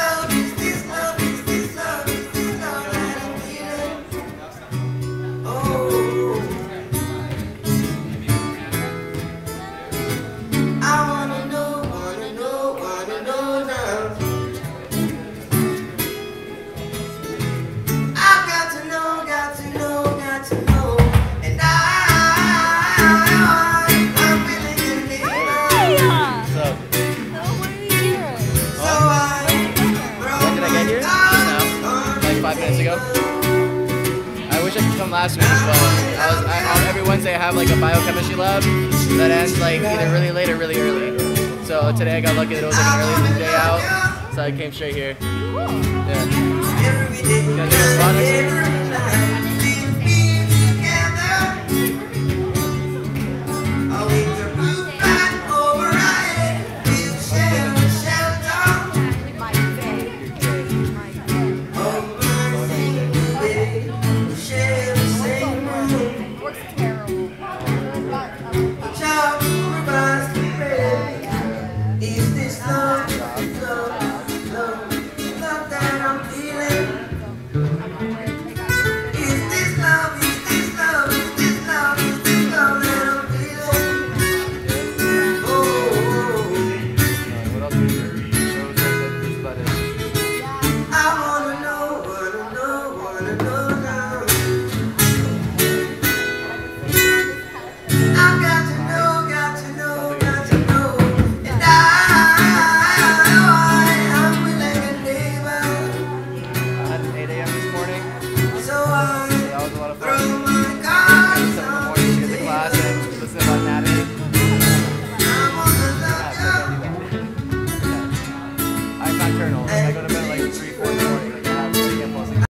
Mode. ago. I wish I could come last week, but I was, I, every Wednesday I have like a biochemistry lab that ends like either really late or really early. So today I got lucky that it was like an early day out, so I came straight here. Yeah. está.